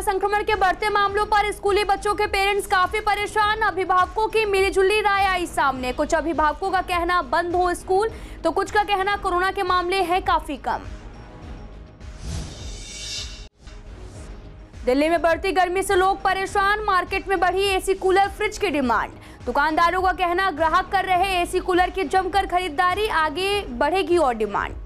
Corona संक्रमण के बढ़ते मामलों पर स्कूली बच्चों के पेरेंट्स काफ़ी परेशान। अभिभावकों की मिलीजुली राय आई सामने। कुछ अभिभावकों का कहना, बंद हो स्कूल तो कुछ का कहना, कोरोना के मामले हैं काफ़ी कम। दिल्ली में बढ़ती गर्मी से लोग परेशान। मार्केट में बढ़ी एसी कूलर, फ्रिज की डिमांड। दुकानदारों का कहना, ग्राहक कर रहे एसी कूलर की जमकर खरीदारी, आगे बढ़ेगी और डिमांड।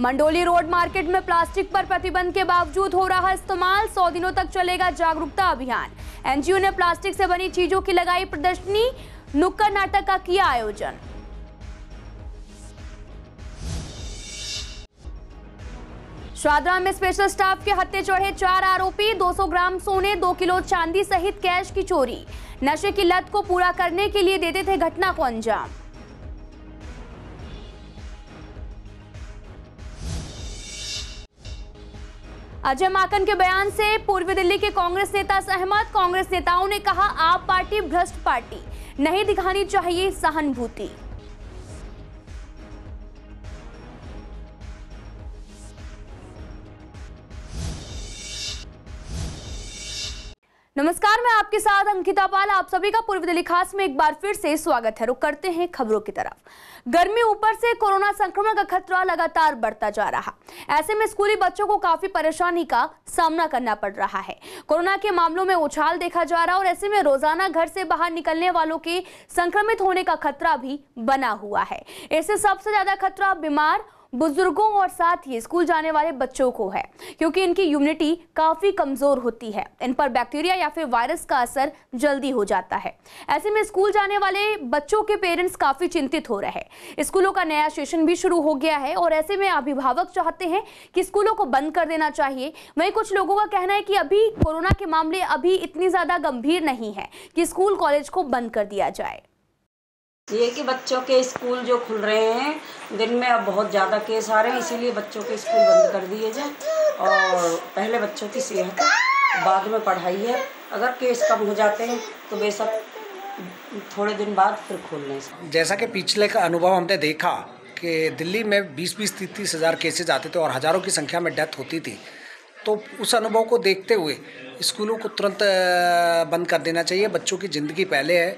मंडोली रोड मार्केट में प्लास्टिक पर प्रतिबंध के बावजूद हो रहा इस्तेमाल। सौ दिनों तक चलेगा जागरूकता अभियान। एनजीओ ने प्लास्टिक से बनी चीज़ों की लगाई प्रदर्शनी। नुक्कड़ नाटक का किया आयोजन। शादरा में स्पेशल स्टाफ के हत्या चढ़े चार आरोपी। 200 ग्राम सोने, दो किलो चांदी सहित कैश की चोरी। नशे की लत को पूरा करने के लिए देते थे घटना को अंजाम। अजय माकन के बयान से पूर्वी दिल्ली के कांग्रेस नेता सहमत। कांग्रेस नेताओं ने कहा, आप पार्टी भ्रष्ट पार्टी। नहीं दिखानी चाहिए सहानुभूति। नमस्कार, मैं आपके साथ अंकिता पाल। आप सभी का पूर्व दिल्ली खास में एक बार फिर से स्वागत है। रुक करते हैं खबरों की तरफ़। गर्मी ऊपर से कोरोना संक्रमण का खतरा लगातार बढ़ता जा रहा। ऐसे में स्कूली बच्चों को काफ़ी परेशानी का सामना करना पड़ रहा है। कोरोना के मामलों में उछाल देखा जा रहा और ऐसे में रोज़ाना घर से बाहर निकलने वालों के संक्रमित होने का खतरा भी बना हुआ है। इससे सबसे ज़्यादा खतरा बीमार बुज़ुर्गों और साथ ही स्कूल जाने वाले बच्चों को है, क्योंकि इनकी इम्यूनिटी काफ़ी कमज़ोर होती है। इन पर बैक्टीरिया या फिर वायरस का असर जल्दी हो जाता है। ऐसे में स्कूल जाने वाले बच्चों के पेरेंट्स काफ़ी चिंतित हो रहे हैं। स्कूलों का नया सेशन भी शुरू हो गया है और ऐसे में अभिभावक चाहते हैं कि स्कूलों को बंद कर देना चाहिए। वहीं कुछ लोगों का कहना है कि अभी कोरोना के मामले अभी इतनी ज़्यादा गंभीर नहीं है कि स्कूल कॉलेज को बंद कर दिया जाए। ये कि बच्चों के स्कूल जो खुल रहे हैं दिन में अब बहुत ज़्यादा केस आ रहे हैं, इसीलिए बच्चों के स्कूल बंद कर दिए जाए और पहले बच्चों की सेहत बाद में पढ़ाई है। अगर केस कम हो जाते हैं तो बेशक थोड़े दिन बाद फिर खोल लें जैसा कि पिछले का अनुभव हमने देखा कि दिल्ली में 20-20 तीस तीस हज़ार केसेज आते थे और हज़ारों की संख्या में डेथ होती थी। तो उस अनुभव को देखते हुए स्कूलों को तुरंत बंद कर देना चाहिए। बच्चों की ज़िंदगी पहले है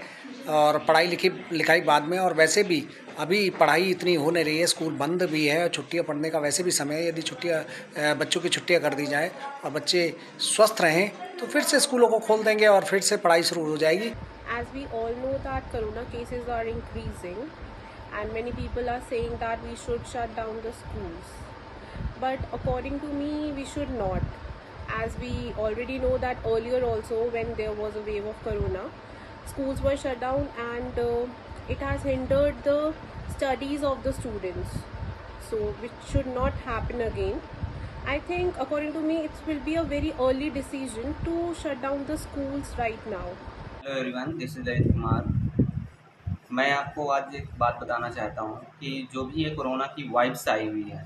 और पढ़ाई लिखी लिखाई बाद में और वैसे भी अभी पढ़ाई इतनी हो नहीं रही है, स्कूल बंद भी है और छुट्टियाँ पढ़ने का वैसे भी समय है, यदि छुट्टियाँ बच्चों की छुट्टियाँ कर दी जाए और बच्चे स्वस्थ रहें तो फिर से स्कूलों को खोल देंगे और फिर से पढ़ाई शुरू हो जाएगी। As we all know that corona cases are increasing and many people are saying that down the schools but according to me we should not as we already know that earlier also when there was a wave of corona schools were shut down and it has hindered the studies of the students so which should not happen again i think according to me it will be a very early decision to shut down the schools right now hello everyone this is Lalit Kumar मैं आपको आज एक बात बताना चाहता हूँ कि जो भी ये कोरोना की वाइब्स आई हुई है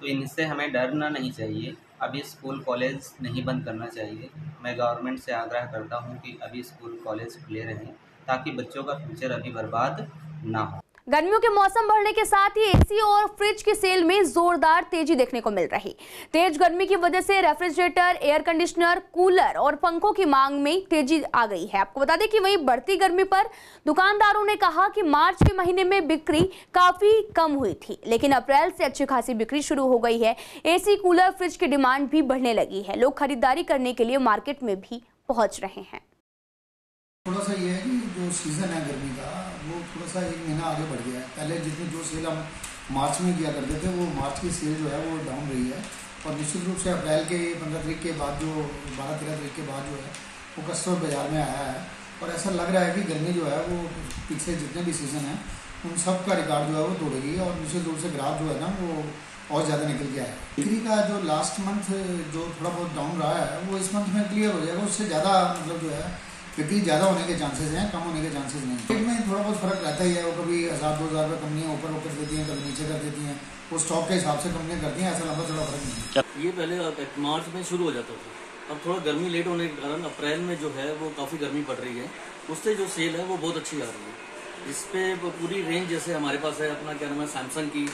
तो इनसे हमें डरना नहीं चाहिए अभी स्कूल कॉलेज नहीं बंद करना चाहिए मैं गवर्नमेंट से आग्रह करता हूँ कि अभी स्कूल कॉलेज खुले रहें ताकि बच्चों का फ्यूचर अभी बर्बाद ना हो। गर्मियों के मौसम बढ़ने के साथ ही एसी और फ्रिज की सेल में जोरदार तेज़ी देखने को मिल रही। तेज गर्मी की वजह से रेफ्रिजरेटर, एयर कंडीशनर, कूलर और पंखों की मांग में तेज़ी आ गई है। आपको बता दें कि वहीं बढ़ती गर्मी पर दुकानदारों ने कहा कि मार्च के महीने में बिक्री काफ़ी कम हुई थी, लेकिन अप्रैल से अच्छी खासी बिक्री शुरू हो गई है। एसी, कूलर, फ्रिज की डिमांड भी बढ़ने लगी है। लोग खरीदारी करने के लिए मार्केट में भी पहुँच रहे हैं। थोड़ा सा ये है कि जो सीज़न है गर्मी का, वो थोड़ा सा एक महीना आगे बढ़ गया है। पहले जितनी जो सेल हम मार्च में किया करते थे, वो मार्च की सेल जो है, वो डाउन रही है। और निश्चित रूप से अप्रैल के पंद्रह तारीख के बाद जो, बारह तेरह तारीख के बाद जो है, वो कस्टमर बाज़ार में आया है। और ऐसा लग रहा है कि गर्मी जो है, वो पिछले जितने भी सीज़न हैं, उन सब का रिकॉर्ड जो है, वो तोड़ेगी। और निश्चित रूप से ग्राफ जो है ना, वो और ज़्यादा निकल गया है बिक्री का जो लास्ट मंथ जो थोड़ा बहुत डाउन रहा है, वो इस मंथ में क्लियर हो जाएगा। उससे ज़्यादा मतलब जो है बिक्री ज़्यादा होने के चांसेस हैं, कम होने के चांसेस नहीं रेट में थोड़ा बहुत फ़र्क रहता ही है, वो कभी हज़ार, दो हज़ार रुपये कंपनियाँ ऊपर ऊपर देती हैं, कभी नीचे कर देती हैं। वो स्टॉक के हिसाब से कंपनियाँ करती हैं, ऐसा लंबा थोड़ा फ़र्क नहीं ये पहले मार्च में शुरू हो जाता था। अब थोड़ा गर्मी लेट होने के कारण अप्रैल में जो है, वो काफ़ी गर्मी पड़ रही है। उससे जो सेल है, वो बहुत अच्छी आ रही है। इस पर पूरी रेंज जैसे हमारे पास है, अपना क्या नाम है सैमसंग की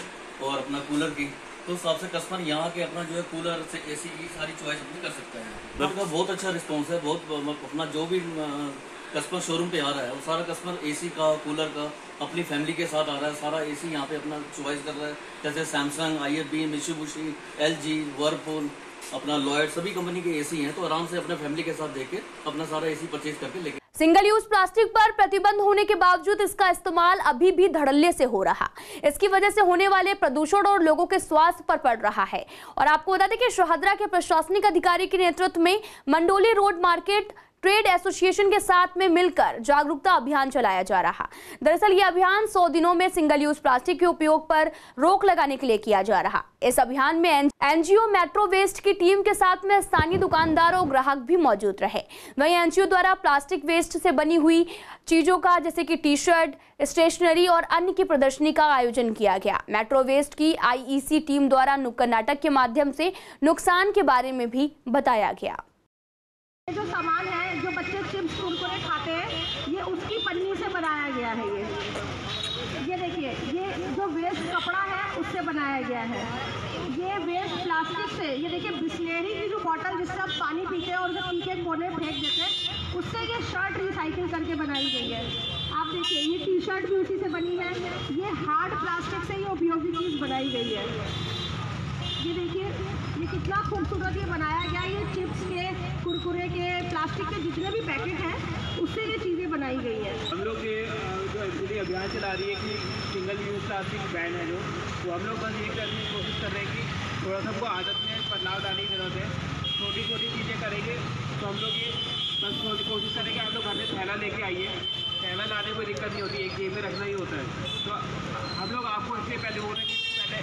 और अपना कूलर की। तो उस हिसाब से कस्टमर यहाँ के अपना जो है कूलर से एसी की सारी चॉइस अपनी कर सकते हैं। उनका बहुत अच्छा रिस्पॉन्स है बहुत अपना जो भी कस्टमर शोरूम पे आ रहा है वो सारा कस्टमर एसी का कूलर का अपनी फैमिली के साथ आ रहा है सारा एसी यहाँ पे अपना चॉइस कर रहा है। जैसे Samsung I F B Mitsubishi L G Whirlpool अपना लॉयड सभी कंपनी के एसी हैं तो आराम से अपने फैमिली के साथ देख के अपना सारा एसी परचेज करके लेके सिंगल यूज़ प्लास्टिक पर प्रतिबंध होने के बावजूद इसका इस्तेमाल अभी भी धड़ल्ले से हो रहा। इसकी वजह से होने वाले प्रदूषण और लोगों के स्वास्थ्य पर पड़ रहा है। और आपको बता दें कि शहदरा के प्रशासनिक अधिकारी के नेतृत्व में Mandoli road market trade association के साथ में मिलकर जागरूकता अभियान चलाया जा रहा। दरअसल ये अभियान 100 दिनों में सिंगल यूज़ प्लास्टिक के उपयोग पर रोक लगाने के लिए किया जा रहा। इस अभियान में एनजीओ मेट्रो वेस्ट की टीम के साथ में स्थानीय दुकानदार और ग्राहक भी मौजूद रहे। वहीं एनजीओ द्वारा प्लास्टिक वेस्ट से बनी हुई चीज़ों का, जैसे कि टी शर्ट स्टेशनरी और अन्य की प्रदर्शनी का आयोजन किया गया। मेट्रो वेस्ट की आईईसी टीम द्वारा नुक्कड़ नाटक के माध्यम से नुकसान के बारे में भी बताया गया। सामान है जो बच्चे चिप्स, कुरकुरे खाते हैं। ये उसकी पन्नी से बनाया गया है ये। ये देखिए, ये जो वेस्ट कपड़ा है, उससे बनाया गया है। ये वेस्ट प्लास्टिक से, ये देखिए, बिस्लेरी की जो बॉटल जिससे आप पानी पीते हैं और उसे पी के कोने फेंक देते हैं, उससे ये शर्ट रिसाइकिल करके बनाई गई है। आप देखिए, ये टी शर्ट भी उसी से बनी है। ये हार्ड प्लास्टिक से ये उपयोगी चीज़ बनाई गई है। ये देखिए, ये कितना खूबसूरत ये बनाया गया ये चिप्स के कुरकुरे के प्लास्टिक के जितने भी पैकेट हैं उससे ये चीज़ें बनाई गई है हम लोग ये अ, जो एक्चुअली अभियान चला रही है कि सिंगल यूज़ प्लास्टिक बैन है जो। तो हम लोग बस ये करने की कोशिश कर रहे हैं कि थोड़ा सा हमको आदत में बदलाव लाने की ज़रूरत है। छोटी छोटी चीज़ें करेंगे तो हम लोग ये बस कोशिश करेंगे आप लोग घर में थैला लेके आइए। थैला लाने कोई दिक्कत नहीं होती, एक जेब में रखना ही होता है। तो हम लोग आपको इसलिए पहले बोल रहे हैं कि पहले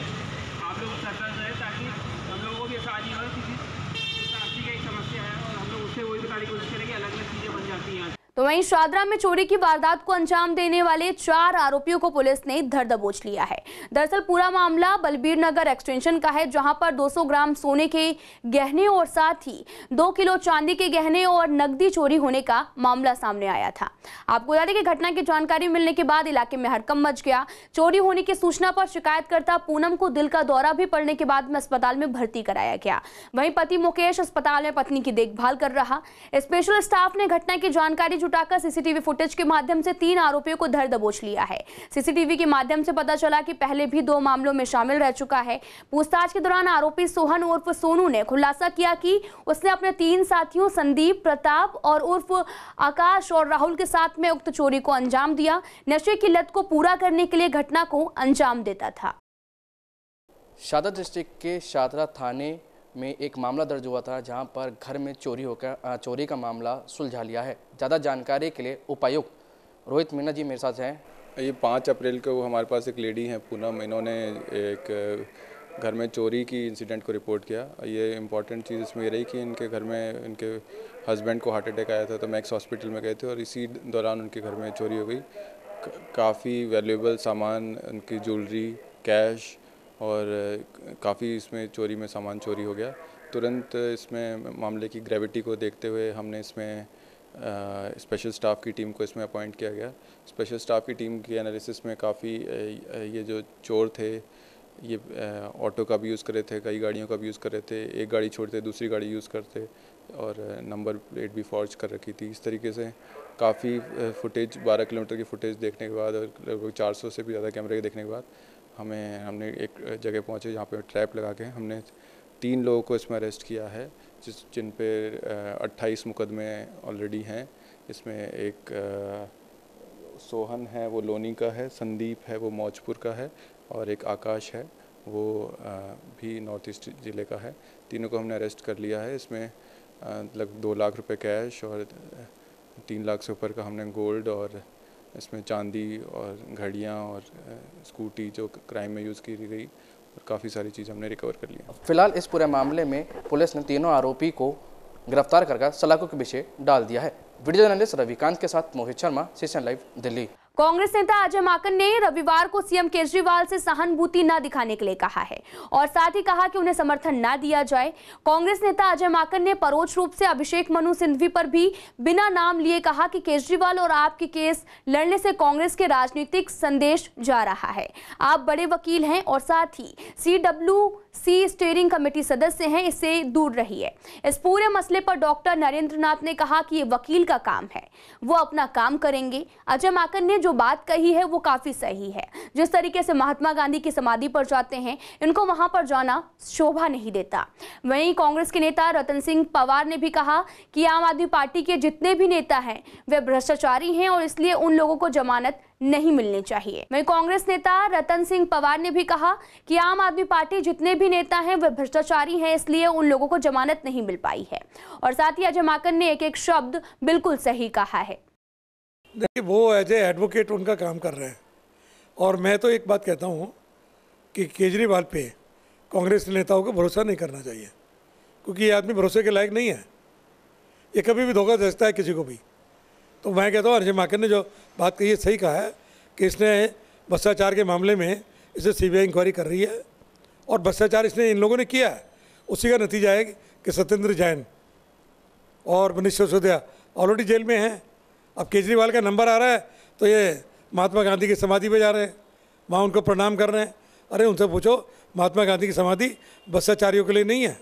आप लोग सतर्क रहें ताकि हम लोगों को भी आसानी हो किसी प्लास्टिक की एक समस्या है और हम लोग उससे वही बताने की कोशिश करेंगे अलग अलग चीज़ें बन जाती हैं तो वहीं शादरा में चोरी की वारदात को अंजाम देने वाले चार आरोपियों को पुलिस ने धर दबोच लिया है। दरअसल पूरा मामला बलबीर नगर एक्सटेंशन का है, जहाँ पर 200 ग्राम सोने के गहने और साथ ही दो किलो चांदी के गहने और नकदी चोरी होने का मामला सामने आया था। आपको बता दें कि घटना की जानकारी मिलने के बाद इलाके में हड़कम मच गया। चोरी होने की सूचना पर शिकायतकर्ता पूनम को दिल का दौरा भी पड़ने के बाद में अस्पताल में भर्ती कराया गया। वहीं पति मुकेश अस्पताल में पत्नी की देखभाल कर रहा। स्पेशल स्टाफ ने घटना की जानकारी जुटाकर सीसीटीवी फुटेज के माध्यम से तीन आरोपियों को धर दबोच लिया है। सीसीटीवी के माध्यम से पता चला कि पहले भी दो मामलों में शामिल रह चुका है। पूछताछ के दौरान आरोपी सोहन उर्फ़ सोनू ने खुलासा किया कि उसने अपने तीन साथियों संदीप, प्रताप और उर्फ़ आकाश और राहुल के साथ में उक्त चोरी को अंजाम दिया। नशे की लत को पूरा करने के लिए घटना को अंजाम देता था। शादरा डिस्ट्रिक्ट के शादरा थाने में एक मामला दर्ज हुआ था, जहाँ पर घर में चोरी होकर चोरी का मामला सुलझा लिया है। ज़्यादा जानकारी के लिए उपायुक्त रोहित मीना जी मेरे साथ हैं। ये पाँच अप्रैल को हमारे पास एक लेडी हैं, पूनम। इन्होंने एक घर में चोरी की इंसिडेंट को रिपोर्ट किया। ये इंपॉर्टेंट चीज़ इसमें ये रही कि इनके घर में, इनके हस्बैंड को हार्ट अटैक आया था तो मैक्स हॉस्पिटल में गए थे और इसी दौरान उनके घर में चोरी हो गई। काफ़ी वैल्यूएबल सामान, उनकी ज्वेलरी कैश और काफ़ी इसमें चोरी में सामान चोरी हो गया। तुरंत इसमें मामले की ग्रेविटी को देखते हुए हमने इसमें स्पेशल स्टाफ की टीम को इसमें अपॉइंट किया गया। स्पेशल स्टाफ की टीम के एनालिसिस में काफ़ी ये जो चोर थे, ये ऑटो का भी यूज़ कर रहे थे, कई गाड़ियों का भी यूज़ कर रहे थे, एक गाड़ी छोड़ते दूसरी गाड़ी यूज़ करते और नंबर प्लेट भी फॉर्ज कर रखी थी। इस तरीके से काफ़ी फुटेज 12 किलोमीटर की फुटेज देखने के बाद और, लगभग 400 से भी ज़्यादा कैमरे के देखने के बाद हमें, हमने एक जगह पहुँचे जहाँ पे ट्रैप लगा के हमने तीन लोगों को इसमें अरेस्ट किया है, जिस, जिन पे अट्ठाईस मुकदमे ऑलरेडी हैं। इसमें एक सोहन है, वो लोनी का है, संदीप है, वो मौजपुर का है और एक आकाश है, वो भी नॉर्थ ईस्ट ज़िले का है। तीनों को हमने अरेस्ट कर लिया है। इसमें लगभग दो लाख रुपए कैश और तीन लाख से ऊपर का हमने गोल्ड और इसमें चांदी और घड़ियाँ और स्कूटी जो क्राइम में यूज़ की गई, और काफ़ी सारी चीज़ हमने रिकवर कर लिया फ़िलहाल इस पूरे मामले में पुलिस ने तीनों आरोपी को गिरफ़्तार करके सलाखों के पीछे डाल दिया है। वीडियो जर्नलिस्ट रविकांत के साथ मोहित शर्मा सीशन लाइव दिल्ली। कांग्रेस नेता अजय माकन ने रविवार को सीएम केजरीवाल से सहानुभूति न दिखाने के लिए कहा है और साथ ही कहा कि उन्हें समर्थन न दिया जाए। कांग्रेस नेता अजय माकन ने परोक्ष रूप से अभिषेक मनु सिंघवी पर भी बिना नाम लिए कहा कि केजरीवाल और आपके केस लड़ने से कांग्रेस के राजनीतिक संदेश जा रहा है। आप बड़े वकील हैं और साथ ही सी सी स्टेयरिंग कमेटी सदस्य हैं, इससे दूर रही है। इस पूरे मसले पर डॉक्टर नरेंद्र नाथ ने कहा कि ये वकील का काम है। वो अपना काम करेंगे। अजय माकन ने जो बात कही है, वो काफ़ी सही है। जिस तरीके से महात्मा गांधी की समाधि पर जाते हैं, इनको वहाँ पर जाना शोभा नहीं देता। वहीं कांग्रेस के नेता रतन सिंह पवार ने भी कहा कि आम आदमी पार्टी के जितने भी नेता हैं, वे भ्रष्टाचारी हैं और इसलिए उन लोगों को जमानत नहीं मिलनी चाहिए। वही कांग्रेस नेता रतन सिंह पवार ने भी कहा कि आम आदमी पार्टी जितने भी नेता हैं, वे भ्रष्टाचारी हैं, इसलिए उन लोगों को जमानत नहीं मिल पाई है। और साथ ही अजय माकन ने एक एक शब्द बिल्कुल सही कहा है। देखिए, वो एज एडवोकेट उनका काम कर रहे हैं। और मैं तो एक बात कहता हूँ कि केजरीवाल पे कांग्रेस नेताओं को भरोसा नहीं करना चाहिए, क्योंकि ये आदमी भरोसे के लायक नहीं है। ये कभी भी धोखा दे सकता है किसी को भी। तो मैं कहता हूँ अजय माकन ने जो बात कही है सही कहा है कि इसने भ्रष्टाचार के मामले में इसे सीबीआई इंक्वायरी कर रही है और भ्रष्टाचार इसने इन लोगों ने किया है। उसी का नतीजा है कि सत्येंद्र जैन और मनीष सिसोदिया ऑलरेडी जेल में हैं। अब केजरीवाल का नंबर आ रहा है तो ये महात्मा गांधी की समाधि पे जा रहे हैं। वहाँ उनको प्रणाम कर रहे हैं। अरे उनसे पूछो महात्मा गांधी की समाधि भ्रष्टाचारियों के लिए नहीं है।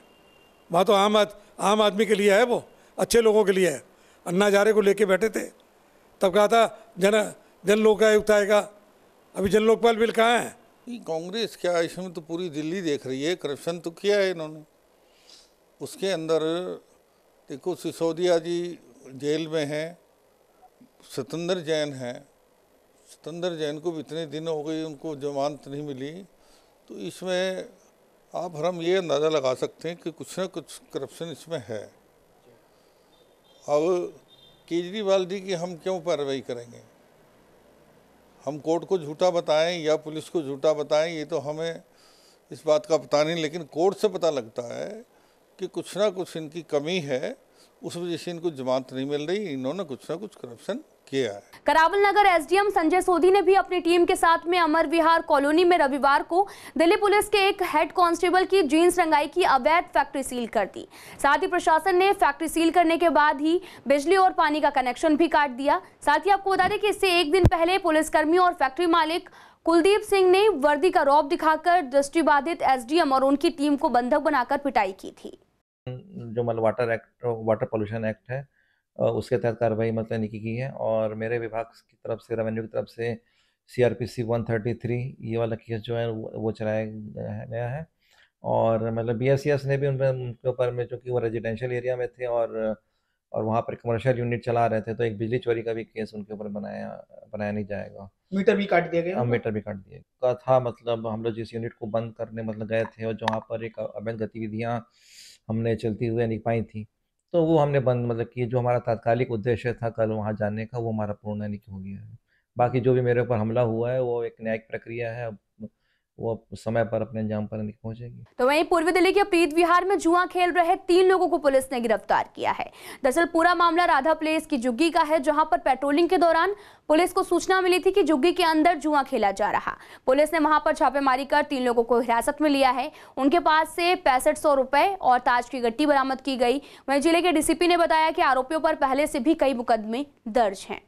वहाँ तो आम आद, आम आदमी के लिए है वो अच्छे लोगों के लिए है। अन्ना हजारे को लेके बैठे थे। तब कहा था, जन जन लोक आयुक्त आएगा। अभी जन लोकपाल बिल कहाँ है? कांग्रेस क्या, इसमें तो पूरी दिल्ली देख रही है, करप्शन तो किया है इन्होंने। उसके अंदर, देखो, सिसोदिया जी जेल में हैं, सतेंद्र जैन हैं। सतेंद्र जैन को भी इतने दिन हो गए, उनको जमानत नहीं मिली। तो इसमें आप, हम ये अंदाज़ा लगा सकते हैं कि कुछ ना कुछ करप्शन इसमें है। अब केजरीवाल जी की हम क्यों कार्रवाई करेंगे? हम कोर्ट को झूठा बताएँ या पुलिस को झूठा बताएँ, ये तो हमें इस बात का पता नहीं, लेकिन कोर्ट से पता लगता है कि कुछ ना कुछ इनकी कमी है। उस वजह से इनको जमानत नहीं मिल रही, इन्होंने कुछ ना कुछ करप्शन किया। है करावल नगर एसडीएम संजय सोधी ने भी अपनी टीम के साथ में अमर विहार कॉलोनी में रविवार को दिल्ली पुलिस के एक हेड कांस्टेबल की जीन्स रंगाई की अवैध फैक्ट्री सील कर दी। साथ ही प्रशासन ने फैक्ट्री सील करने के बाद ही बिजली और पानी का कनेक्शन भी काट दिया। साथ ही आपको बता दें कि इससे एक दिन पहले पुलिसकर्मी और फैक्ट्री मालिक कुलदीप सिंह ने वर्दी का रौब दिखाकर दृष्टिबाधित एसडीएम और उनकी टीम को बंधक बनाकर पिटाई की थी। जो मतलब water act water pollution act है उसके तहत कार्रवाई मतलब नहीं की है और मेरे विभाग की तरफ़ से रेवेन्यू की तरफ़ से C R P C one thirty three ये वाला केस जो है वो चलाया गया है। और मतलब बी एस सी एस ने भी उनके ऊपर में चूँकि वो रेजिडेंशियल एरिया में थे और और वहाँ पर कमर्शियल यूनिट चला रहे थे तो एक बिजली चोरी का भी केस उनके ऊपर बनाया बनाया नहीं जाएगा। मीटर भी काट दिया गया? हाँ मीटर भी काट दिया का था मतलब हम लोग जिस यूनिट को बंद करने मतलब गए थे और जहाँ पर एक अवैध गतिविधियाँ हमने चलती हुई नहीं पाई थी तो वो हमने बंद मतलब कि जो हमारा तात्कालिक उद्देश्य था कल वहाँ जाने का, वो हमारा पूर्ण नहीं हो गया है। बाकी जो भी मेरे ऊपर हमला हुआ है, वो एक न्यायिक प्रक्रिया है वो समय पर अपने अंजाम पर नहीं पहुंचेगी। तो वहीं पूर्वी दिल्ली के प्रीत विहार में जुआ खेल रहे तीन लोगों को पुलिस ने गिरफ़्तार किया है। दरअसल पूरा मामला राधा प्लेस की जुग्गी का है, जहाँ पर पेट्रोलिंग के दौरान पुलिस को सूचना मिली थी कि जुग्गी के अंदर जुआ खेला जा रहा। पुलिस ने वहाँ पर छापेमारी कर तीन लोगों को हिरासत में लिया है। उनके पास से पैंसठ सौ रुपए और ताज की गट्टी बरामद की गई। वहीं ज़िले के डीसीपी ने बताया कि आरोपियों पर पहले से भी कई मुकदमे दर्ज हैं।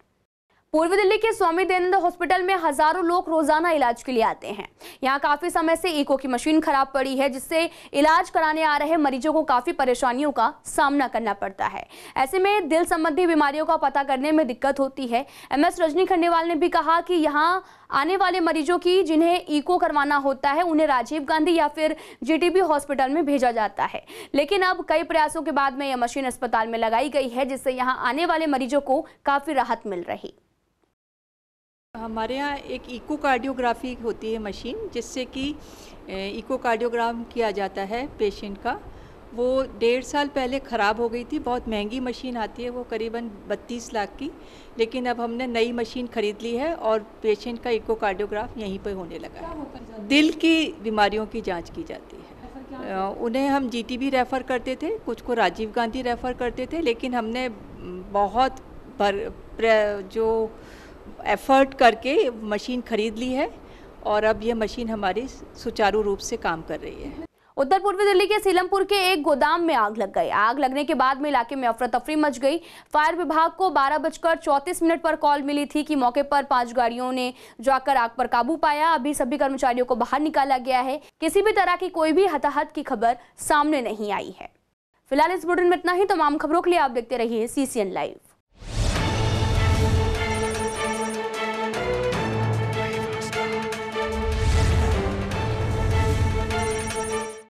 पूर्वी दिल्ली के स्वामी दयानंद हॉस्पिटल में हज़ारों लोग रोज़ाना इलाज के लिए आते हैं। यहाँ काफ़ी समय से इको की मशीन खराब पड़ी है, जिससे इलाज कराने आ रहे मरीजों को काफ़ी परेशानियों का सामना करना पड़ता है। ऐसे में दिल संबंधी बीमारियों का पता करने में दिक्कत होती है। एम एस रजनी खंडेवाल ने भी कहा कि यहाँ आने वाले मरीजों की जिन्हें इको करवाना होता है, उन्हें राजीव गांधी या फिर जीटीबी हॉस्पिटल में भेजा जाता है। लेकिन अब कई प्रयासों के बाद में यह मशीन अस्पताल में लगाई गई है, जिससे यहाँ आने वाले मरीजों को काफ़ी राहत मिल रही। हमारे यहाँ एक इको कार्डियोग्राफी होती है मशीन जिससे कि इको कार्डियोग्राम किया जाता है पेशेंट का। वो डेढ़ साल पहले ख़राब हो गई थी बहुत महँगी मशीन आती है वो करीबन बत्तीस लाख की। लेकिन अब हमने नई मशीन ख़रीद ली है और पेशेंट का इको कार्डियोग्राफ यहीं पर होने लगा है। दिल की बीमारियों की जाँच की जाती है। उन्हें हम जीटीबी रेफ़र करते थे कुछ को राजीव गांधी रेफ़र करते थे लेकिन हमने बहुत पर जो एफ़र्ट करके मशीन ख़रीद ली है और अब ये मशीन हमारी सुचारू रूप से काम कर रही है। उत्तर पूर्वी दिल्ली के सीलमपुर के एक गोदाम में आग लग गई। आग लगने के बाद में इलाके में अफरा तफरी मच गई। फायर विभाग को बारह बजकर चौंतीस मिनट पर कॉल मिली थी कि मौके पर पाँच गाड़ियों ने जाकर आग पर काबू पाया। अभी सभी कर्मचारियों को बाहर निकाला गया है। किसी भी तरह की कोई भी हताहत की खबर सामने नहीं आई है। फ़िलहाल इस बुलेटिन में इतना ही। तमाम खबरों के लिए आप देखते रहिए सीसीएन लाइव